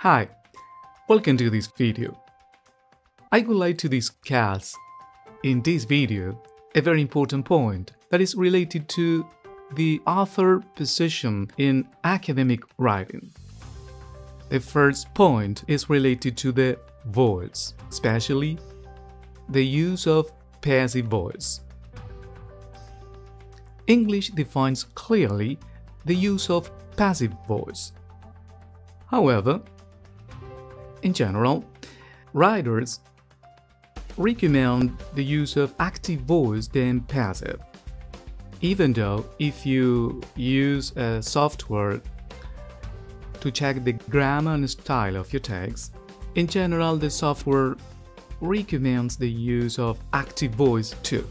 Hi, welcome to this video. I would like to discuss in this video a very important point that is related to the author position in academic writing. The first point is related to the voice, especially the use of passive voice. English defines clearly the use of passive voice. However, in general, writers recommend the use of active voice than passive. Even though if you use a software to check the grammar and style of your text, in general the software recommends the use of active voice too.